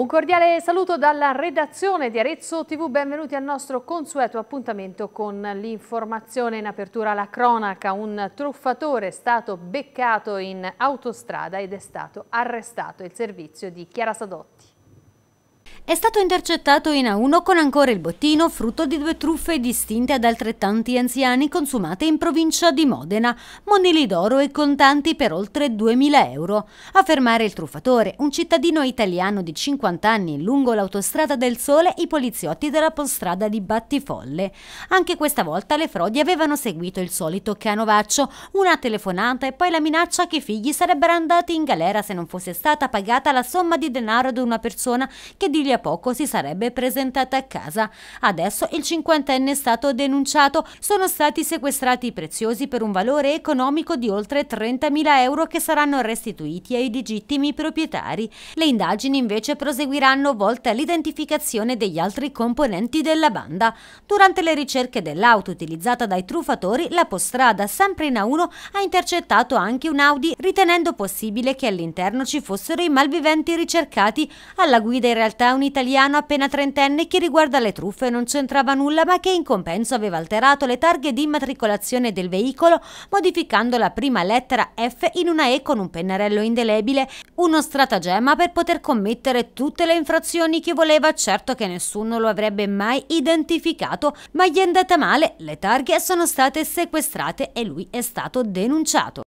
Un cordiale saluto dalla redazione di Arezzo TV, benvenuti al nostro consueto appuntamento con l'informazione in apertura alla cronaca. Un truffatore è stato beccato in autostrada ed è stato arrestato il servizio di Chiara Sadotti. È stato intercettato in A1 con ancora il bottino, frutto di due truffe distinte ad altrettanti anziani consumate in provincia di Modena, monili d'oro e contanti per oltre 2.000 euro. A fermare il truffatore, un cittadino italiano di 50 anni lungo l'autostrada del Sole, i poliziotti della postrada di Battifolle. Anche questa volta le frodi avevano seguito il solito canovaccio, una telefonata e poi la minaccia che i figli sarebbero andati in galera se non fosse stata pagata la somma di denaro ad una persona che di lì a poco si sarebbe presentata a casa. Adesso il cinquantenne è stato denunciato. Sono stati sequestrati preziosi per un valore economico di oltre 30.000 euro che saranno restituiti ai legittimi proprietari. Le indagini invece proseguiranno volte all'identificazione degli altri componenti della banda. Durante le ricerche dell'auto utilizzata dai truffatori, la Postrada, sempre in A1, ha intercettato anche un Audi, ritenendo possibile che all'interno ci fossero i malviventi ricercati. Alla guida in realtà un italiano appena trentenne che riguarda le truffe non c'entrava nulla ma che in compenso aveva alterato le targhe di immatricolazione del veicolo modificando la prima lettera F in una E con un pennarello indelebile, uno stratagemma per poter commettere tutte le infrazioni che voleva, certo che nessuno lo avrebbe mai identificato, ma gli è andata male, le targhe sono state sequestrate e lui è stato denunciato.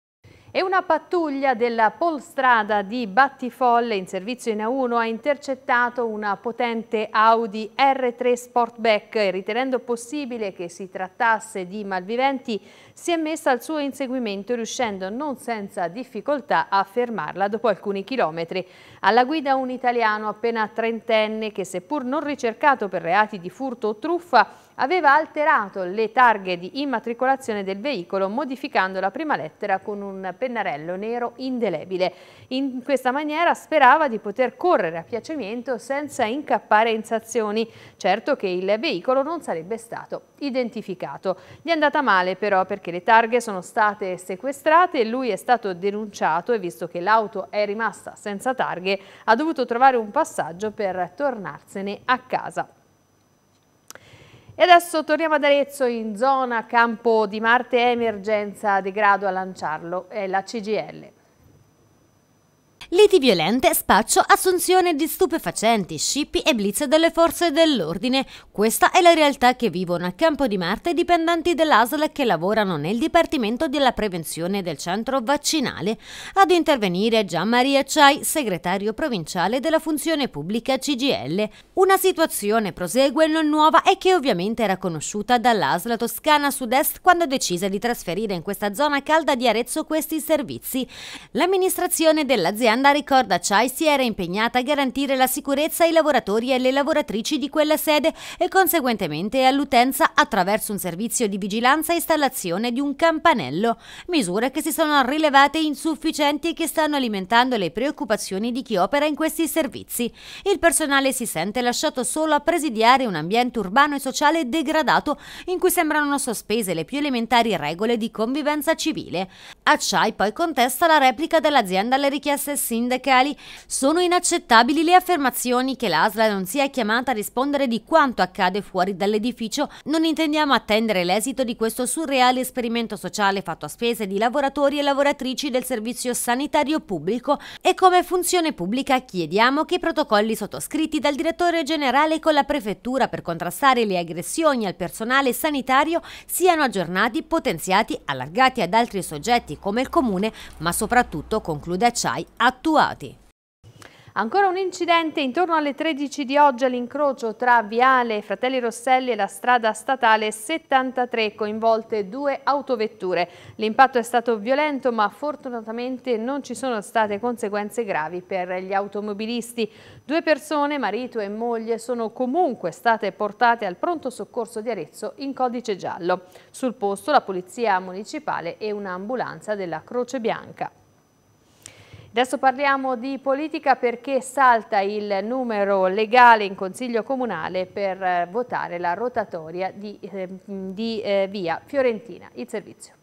E una pattuglia della Polstrada di Battifolle in servizio in A1 ha intercettato una potente Audi R3 Sportback e ritenendo possibile che si trattasse di malviventi si è messa al suo inseguimento riuscendo non senza difficoltà a fermarla dopo alcuni chilometri. Alla guida un italiano appena trentenne che seppur non ricercato per reati di furto o truffa aveva alterato le targhe di immatricolazione del veicolo modificando la prima lettera con un pennarello nero indelebile. In questa maniera sperava di poter correre a piacimento senza incappare in sanzioni. Certo che il veicolo non sarebbe stato identificato. Gli è andata male però perché le targhe sono state sequestrate e lui è stato denunciato e visto che l'auto è rimasta senza targhe ha dovuto trovare un passaggio per tornarsene a casa. E adesso torniamo ad Arezzo in zona campo di Marte emergenza degrado a lanciarlo, è la CGL. Liti violente, spaccio, assunzione di stupefacenti, scippi e blitz delle forze dell'ordine. Questa è la realtà che vivono a Campo di Marte i dipendenti dell'ASL che lavorano nel Dipartimento della Prevenzione del Centro Vaccinale. Ad intervenire Gian Maria Ciai, segretario provinciale della Funzione Pubblica CGL. Una situazione prosegue non nuova e che ovviamente era conosciuta dall'ASL Toscana Sud-Est quando decise di trasferire in questa zona calda di Arezzo questi servizi. L'amministrazione dell'azienda L'azienda ricorda CHAI si era impegnata a garantire la sicurezza ai lavoratori e alle lavoratrici di quella sede e conseguentemente all'utenza attraverso un servizio di vigilanza e installazione di un campanello, misure che si sono rilevate insufficienti e che stanno alimentando le preoccupazioni di chi opera in questi servizi. Il personale si sente lasciato solo a presidiare un ambiente urbano e sociale degradato in cui sembrano sospese le più elementari regole di convivenza civile. Acciai poi contesta la replica dell'azienda alle richieste sindacali. Sono inaccettabili le affermazioni che l'ASLA non sia chiamata a rispondere di quanto accade fuori dall'edificio. Non intendiamo attendere l'esito di questo surreale esperimento sociale fatto a spese di lavoratori e lavoratrici del servizio sanitario pubblico e come funzione pubblica chiediamo che i protocolli sottoscritti dal direttore generale con la prefettura per contrastare le aggressioni al personale sanitario siano aggiornati, potenziati, allargati ad altri soggetti come il comune, ma soprattutto, conclude Acciai, attuati. Ancora un incidente intorno alle 13 di oggi all'incrocio tra Viale Fratelli Rosselli e la strada statale 73 coinvolte due autovetture. L'impatto è stato violento ma fortunatamente non ci sono state conseguenze gravi per gli automobilisti. Due persone, marito e moglie, sono comunque state portate al pronto soccorso di Arezzo in codice giallo. Sul posto la polizia municipale e un'ambulanza della Croce Bianca. Adesso parliamo di politica perché salta il numero legale in Consiglio Comunale per eh, votare la rotatoria di, eh, di eh, via Fiorentina. Il servizio.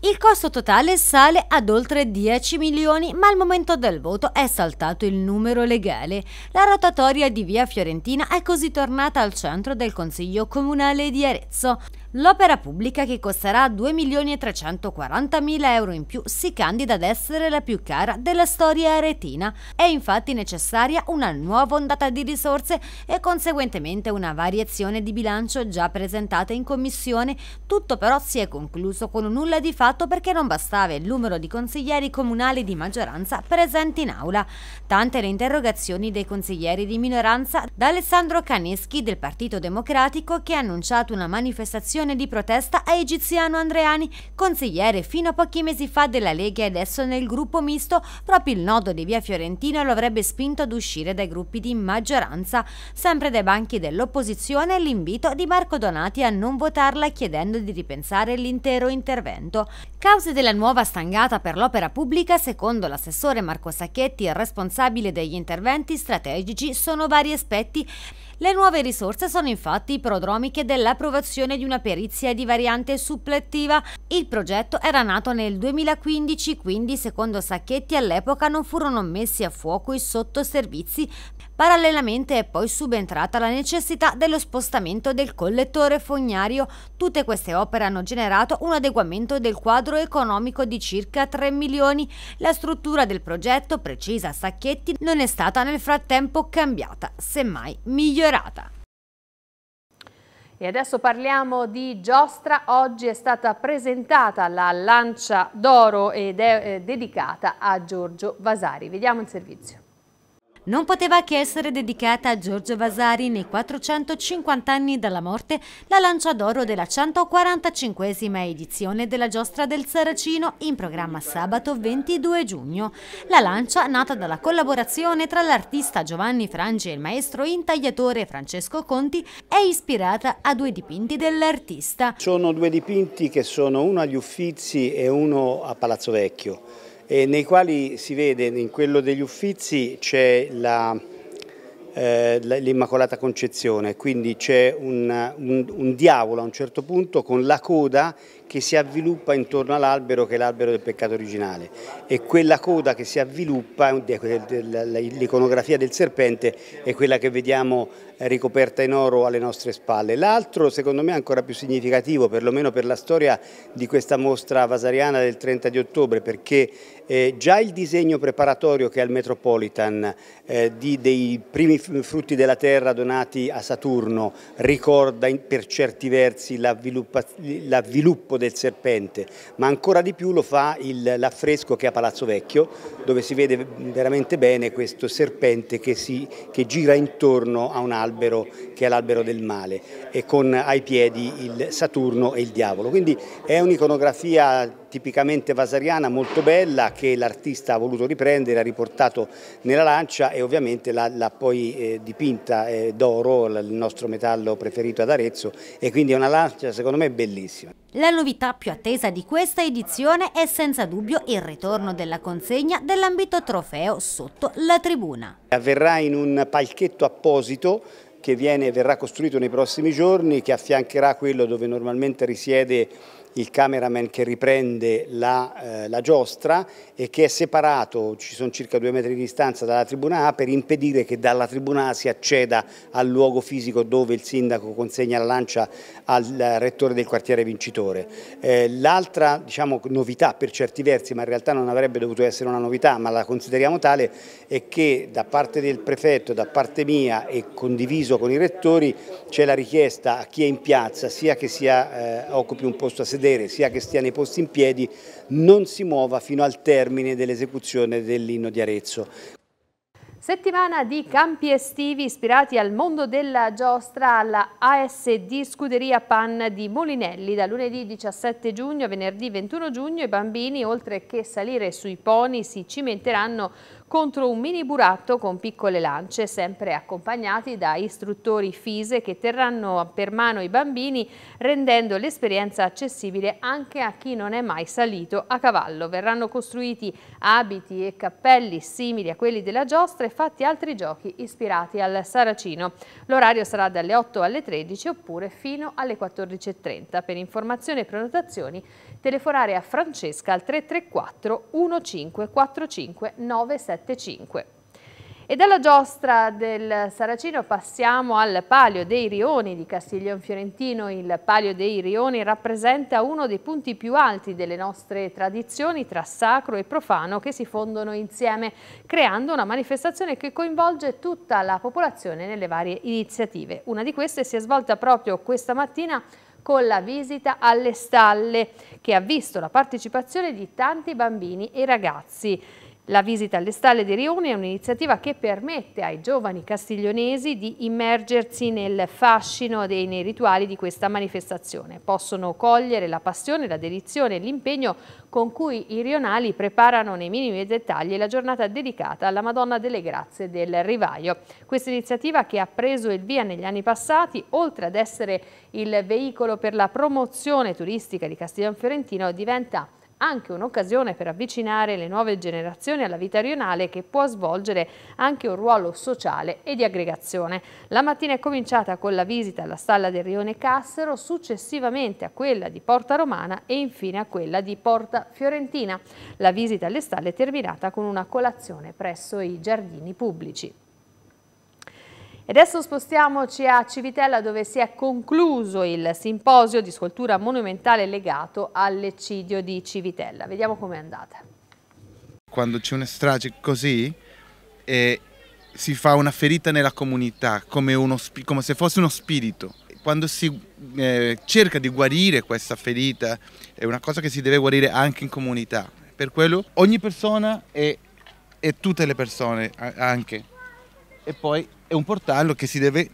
Il costo totale sale ad oltre 10 milioni, ma al momento del voto è saltato il numero legale. La rotatoria di via Fiorentina è così tornata al centro del Consiglio Comunale di Arezzo. L'opera pubblica, che costerà 2.340.000 euro in più, si candida ad essere la più cara della storia aretina. È infatti necessaria una nuova ondata di risorse e conseguentemente una variazione di bilancio già presentata in commissione. Tutto però si è concluso con un nulla di fatto perché non bastava il numero di consiglieri comunali di maggioranza presenti in aula. Tante le interrogazioni dei consiglieri di minoranza da Alessandro Caneschi del Partito Democratico che ha annunciato una manifestazione un'azione di protesta a Egiziano Andreani, consigliere fino a pochi mesi fa della Lega e adesso nel gruppo misto, proprio il nodo di via Fiorentina lo avrebbe spinto ad uscire dai gruppi di maggioranza. Sempre dai banchi dell'opposizione l'invito di Marco Donati a non votarla chiedendo di ripensare l'intero intervento. Cause della nuova stangata per l'opera pubblica, secondo l'assessore Marco Sacchetti, responsabile degli interventi strategici, sono vari aspetti le nuove risorse sono infatti prodromiche dell'approvazione di una perizia di variante supplettiva. Il progetto era nato nel 2015, quindi secondo Sacchetti all'epoca non furono messi a fuoco i sottoservizi. Parallelamente è poi subentrata la necessità dello spostamento del collettore fognario. Tutte queste opere hanno generato un adeguamento del quadro economico di circa 3 milioni. La struttura del progetto, precisa Sacchetti, non è stata nel frattempo cambiata, semmai migliorata migliorata. E adesso parliamo di giostra. Oggi è stata presentata la lancia d'oro ed è eh, dedicata a Giorgio Vasari. Vediamo il servizio non poteva che essere dedicata a Giorgio Vasari nei 450 anni dalla morte la lancia d'oro della 145esima edizione della Giostra del Saracino in programma sabato 22 giugno. La lancia, nata dalla collaborazione tra l'artista Giovanni Frangi e il maestro intagliatore Francesco Conti, è ispirata a due dipinti dell'artista. Sono due dipinti che sono uno agli Uffizi e uno a Palazzo Vecchio eh, nei quali si vede in quello degli Uffizi c'è eh, l'Immacolata Concezione, quindi c'è un, un, un, diavolo a un certo punto con la coda che si avviluppa intorno all'albero che è l'albero del peccato originale e quella coda che si avviluppa, l'iconografia del serpente è quella che vediamo ricoperta in oro alle nostre spalle. L'altro secondo me ancora più significativo, perlomeno per la storia di questa mostra vasariana del 30 di ottobre, perché eh, già il disegno preparatorio che è al Metropolitan eh, dei primi frutti della terra donati a Saturno ricorda per certi versi l'avviluppo del serpente, ma ancora di più lo fa l'affresco che è a Palazzo Vecchio, dove si vede veramente bene questo serpente che, si, che gira intorno a un albero che è l'albero del male e con ai piedi il Saturno e il diavolo. Quindi è un'iconografia tipicamente vasariana molto bella che l'artista ha voluto riprendere, ha riportato nella lancia e ovviamente l'ha poi eh, dipinta eh, d'oro, il nostro metallo preferito ad Arezzo e quindi è una lancia secondo me bellissima. La novità più attesa di questa edizione è senza dubbio il ritorno della consegna dell'ambito trofeo sotto la tribuna. Avverrà in un palchetto apposito che viene, verrà costruito nei prossimi giorni, che affiancherà quello dove normalmente risiede il cameraman che riprende la, eh, la, giostra e che è separato, ci sono circa due metri di distanza dalla tribuna A per impedire che dalla tribuna A si acceda al luogo fisico dove il sindaco consegna la lancia al rettore del quartiere vincitore. Eh, L'altra diciamo, novità per certi versi, ma in realtà non avrebbe dovuto essere una novità, ma la consideriamo tale, è che da parte del prefetto, da parte mia e condiviso con i rettori c'è la richiesta a chi è in piazza, sia che sia, eh, occupi un posto a sedere, sedere sia che stia nei posti in piedi non si muova fino al termine dell'esecuzione dell'inno di Arezzo. Settimana di campi estivi ispirati al mondo della giostra alla ASD Scuderia Pan di Molinelli. Da lunedì 17 giugno a venerdì 21 giugno i bambini, oltre che salire sui poni, si cimenteranno contro un mini buratto con piccole lance, sempre accompagnati da istruttori FISE che terranno per mano i bambini rendendo l'esperienza accessibile anche a chi non è mai salito a cavallo. Verranno costruiti abiti e cappelli simili a quelli della giostra e fatti altri giochi ispirati al Saracino. L'orario sarà dalle 8 alle 13 oppure fino alle 14.30. Per informazioni e prenotazioni telefonare a Francesca al 334 1545 975. E dalla giostra del Saracino passiamo al Palio dei Rioni di Castiglion Fiorentino. Il Palio dei Rioni rappresenta uno dei punti più alti delle nostre tradizioni tra sacro e profano che si fondono insieme, creando una manifestazione che coinvolge tutta la popolazione nelle varie iniziative. Una di queste si è svolta proprio questa mattina con la visita alle stalle che ha visto la partecipazione di tanti bambini e ragazzi. La visita alle stalle di Rione è un'iniziativa che permette ai giovani castiglionesi di immergersi nel fascino dei nei rituali di questa manifestazione. Possono cogliere la passione, la dedizione e l'impegno con cui i rionali preparano nei minimi dettagli la giornata dedicata alla Madonna delle Grazie del Rivaio. Questa iniziativa che ha preso il via negli anni passati, oltre ad essere il veicolo per la promozione turistica di Castiglion Fiorentino, diventa anche un'occasione per avvicinare le nuove generazioni alla vita rionale che può svolgere anche un ruolo sociale e di aggregazione. La mattina è cominciata con la visita alla stalla del Rione Cassero, successivamente a quella di Porta Romana e infine a quella di Porta Fiorentina. La visita alle stalle è terminata con una colazione presso i giardini pubblici. E adesso spostiamoci a Civitella dove si è concluso il simposio di scultura monumentale legato all'eccidio di Civitella. Vediamo com'è andata. Quando c'è una strage così eh, si fa una ferita nella comunità come, uno, come se fosse uno spirito. Quando si eh, cerca di guarire questa ferita è una cosa che si deve guarire anche in comunità. Per quello ogni persona e, e tutte le persone anche. E poi è un portallo che si deve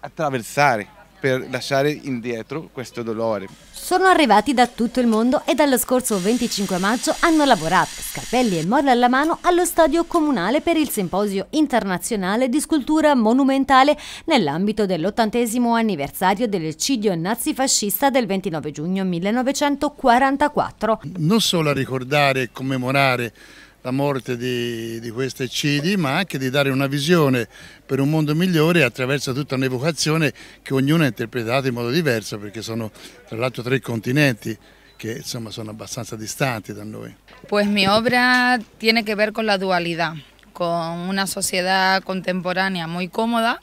attraversare per lasciare indietro questo dolore. Sono arrivati da tutto il mondo e dallo scorso 25 maggio hanno lavorato, scarpelli e molle alla mano, allo stadio comunale per il simposio internazionale di scultura monumentale nell'ambito dell'ottantesimo anniversario dell'eccidio nazifascista del 29 giugno 1944. Non solo a ricordare e commemorare la morte di, di queste cidi, ma anche di dare una visione per un mondo migliore attraverso tutta un'evocazione che ognuno ha interpretato in modo diverso, perché sono tra l'altro tre continenti che insomma sono abbastanza distanti da noi. Pues mi obra tiene que ver con la dualidad, con una sociedad contemporánea muy cómoda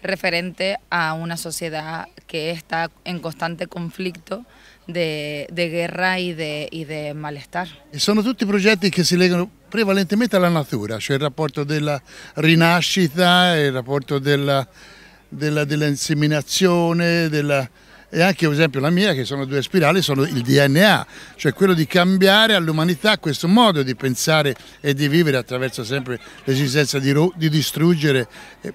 referente a una sociedad que está en constante conflicto de, de guerra y de, y de malestar. Sono tutti progetti che si legano prevalentemente alla natura, cioè il rapporto della rinascita, il rapporto dell'inseminazione, della, e anche per esempio la mia che sono due spirali sono il DNA, cioè quello di cambiare all'umanità questo modo di pensare e di vivere attraverso sempre l'esigenza di, di, distruggere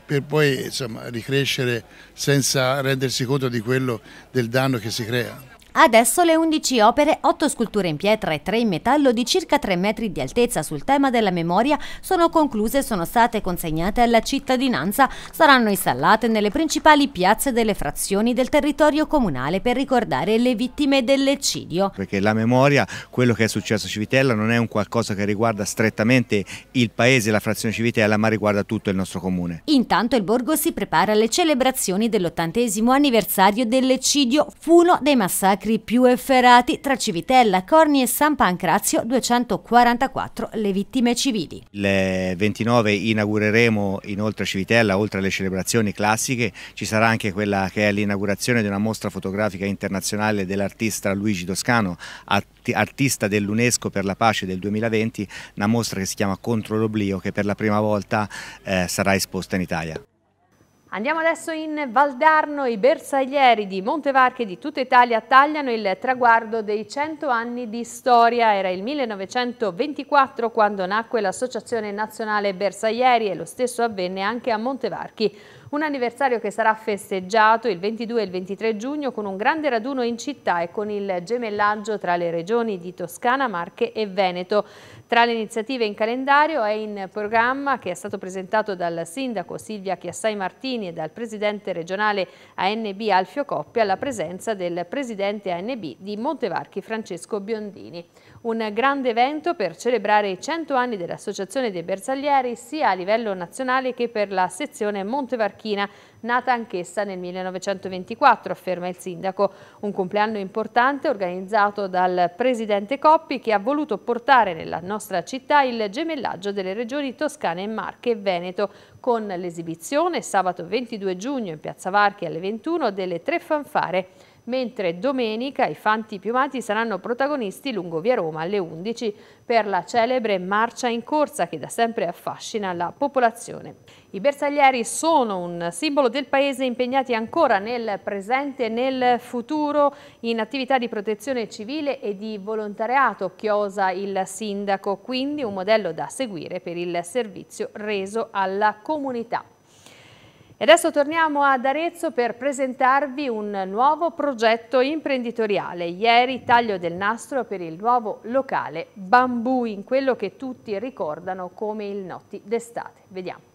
per poi insomma, ricrescere senza rendersi conto di quello del danno che si crea. Adesso le 11 opere, 8 sculture in pietra e 3 in metallo di circa 3 metri di altezza sul tema della memoria sono concluse e sono state consegnate alla cittadinanza. Saranno installate nelle principali piazze delle frazioni del territorio comunale per ricordare le vittime dell'eccidio. Perché la memoria, quello che è successo a Civitella, non è un qualcosa che riguarda strettamente il paese la frazione Civitella, ma riguarda tutto il nostro comune. Intanto il borgo si prepara alle celebrazioni dell'ottantesimo anniversario dell'eccidio. Fu uno dei massacri massacri più efferati tra Civitella, Corni e San Pancrazio, 244 le vittime civili. Il 29 inaugureremo inoltre Civitella, oltre alle celebrazioni classiche, ci sarà anche quella che è l'inaugurazione di una mostra fotografica internazionale dell'artista Luigi Toscano, artista dell'UNESCO per la pace del 2020, una mostra che si chiama Contro l'oblio che per la prima volta eh, sarà esposta in Italia. Andiamo adesso in Valdarno, i bersaglieri di Montevarchi e di tutta Italia tagliano il traguardo dei 100 anni di storia. Era il 1924 quando nacque l'Associazione Nazionale Bersaglieri e lo stesso avvenne anche a Montevarchi. Un anniversario che sarà festeggiato il 22 e il 23 giugno con un grande raduno in città e con il gemellaggio tra le regioni di Toscana, Marche e Veneto. Tra le iniziative in calendario è in programma che è stato presentato dal sindaco Silvia Chiassai Martini e dal presidente regionale ANB Alfio Coppia la presenza del presidente ANB di Montevarchi Francesco Biondini. Un grande evento per celebrare i 100 anni dell'Associazione dei Bersaglieri sia a livello nazionale che per la sezione Montevarchina nata anch'essa nel 1924, afferma il sindaco. Un compleanno importante organizzato dal presidente Coppi che ha voluto portare nella nostra città il gemellaggio delle regioni Toscana e Marche e Veneto, con l'esibizione sabato 22 giugno in Piazza Varchi alle 21 delle tre fanfare mentre domenica i fanti piumati saranno protagonisti lungo via Roma alle 11 per la celebre marcia in corsa che da sempre affascina la popolazione. I bersaglieri sono un simbolo del paese impegnati ancora nel presente e nel futuro in attività di protezione civile e di volontariato, chiosa il sindaco, quindi un modello da seguire per il servizio reso alla comunità. E adesso torniamo ad Arezzo per presentarvi un nuovo progetto imprenditoriale. Ieri taglio del nastro per il nuovo locale Bambù, in quello che tutti ricordano come il Notti d'estate. Vediamo.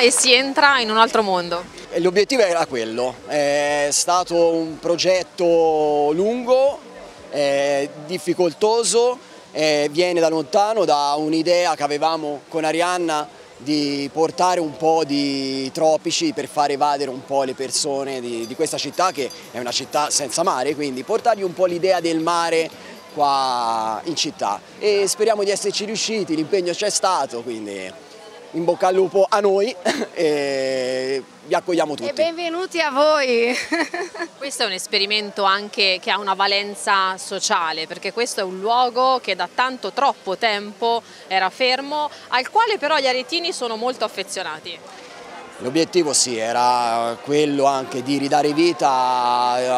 E si entra in un altro mondo. L'obiettivo era quello, è stato un progetto lungo, difficoltoso, viene da lontano, da un'idea che avevamo con Arianna di portare un po' di tropici per far evadere un po' le persone di, di questa città che è una città senza mare, quindi portargli un po' l'idea del mare qua in città e speriamo di esserci riusciti, l'impegno c'è stato, quindi in bocca al lupo a noi e vi accogliamo tutti. E benvenuti a voi! questo è un esperimento anche che ha una valenza sociale perché questo è un luogo che da tanto troppo tempo era fermo al quale però gli aretini sono molto affezionati. L'obiettivo sì, era quello anche di ridare vita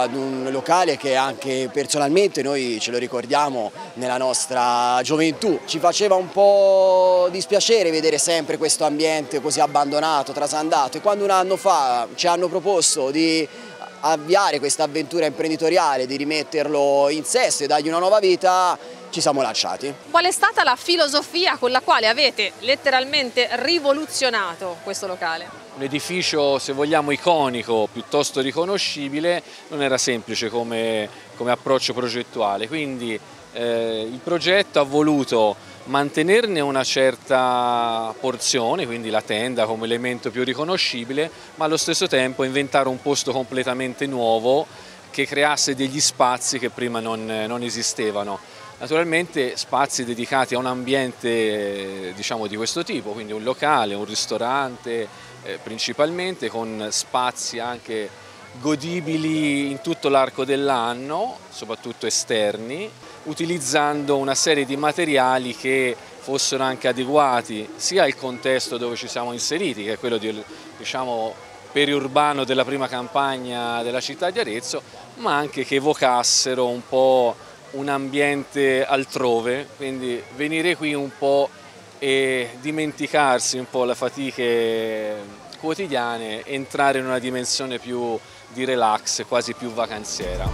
ad un locale che anche personalmente noi ce lo ricordiamo nella nostra gioventù. Ci faceva un po' dispiacere vedere sempre questo ambiente così abbandonato, trasandato e quando un anno fa ci hanno proposto di avviare questa avventura imprenditoriale, di rimetterlo in sesto e dargli una nuova vita, ci siamo lanciati. Qual è stata la filosofia con la quale avete letteralmente rivoluzionato questo locale? un edificio se vogliamo iconico, piuttosto riconoscibile, non era semplice come, come approccio progettuale, quindi eh, il progetto ha voluto mantenerne una certa porzione, quindi la tenda come elemento più riconoscibile, ma allo stesso tempo inventare un posto completamente nuovo che creasse degli spazi che prima non, non esistevano. Naturalmente spazi dedicati a un ambiente diciamo, di questo tipo, quindi un locale, un ristorante, eh, principalmente con spazi anche godibili in tutto l'arco dell'anno, soprattutto esterni, utilizzando una serie di materiali che fossero anche adeguati sia al contesto dove ci siamo inseriti, che è quello di, diciamo, periurbano della prima campagna della città di Arezzo, ma anche che evocassero un po' un ambiente altrove, quindi venire qui un po' e dimenticarsi un po' le fatiche quotidiane, entrare in una dimensione più di relax, quasi più vacanziera.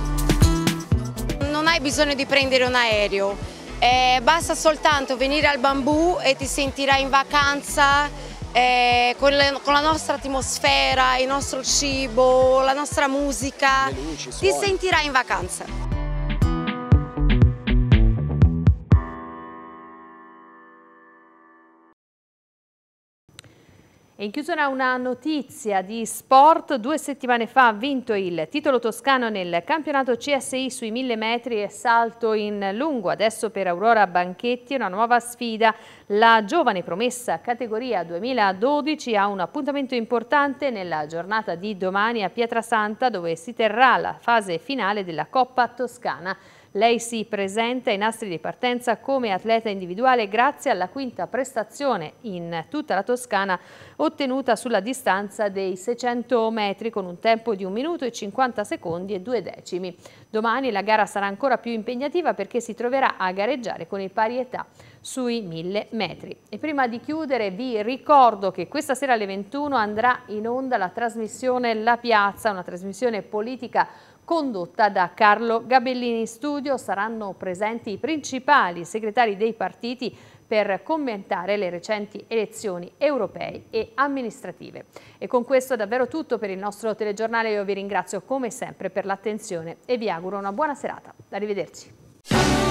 Non hai bisogno di prendere un aereo, eh, basta soltanto venire al bambù e ti sentirai in vacanza eh, con, le, con, la nostra atmosfera, il nostro cibo, la nostra musica, luci, ti sentirai in vacanza. In chiusura una notizia di sport, due settimane fa ha vinto il titolo toscano nel campionato CSI sui 1000 metri e salto in lungo. Adesso per Aurora Banchetti una nuova sfida. La giovane promessa categoria 2012 ha un appuntamento importante nella giornata di domani a Pietrasanta dove si terrà la fase finale della Coppa Toscana. Lei si presenta ai nastri di partenza come atleta individuale grazie alla quinta prestazione in tutta la Toscana ottenuta sulla distanza dei 600 metri con un tempo di 1 minuto e 50 secondi e 2 decimi. Domani la gara sarà ancora più impegnativa perché si troverà a gareggiare con il pari età sui 1000 metri. E prima di chiudere vi ricordo che questa sera alle 21 andrà in onda la trasmissione La Piazza, una trasmissione politica condotta da Carlo Gabellini. In studio saranno presenti i principali segretari dei partiti per commentare le recenti elezioni europee e amministrative. E con questo è davvero tutto per il nostro telegiornale. Io vi ringrazio come sempre per l'attenzione e vi auguro una buona serata. Arrivederci.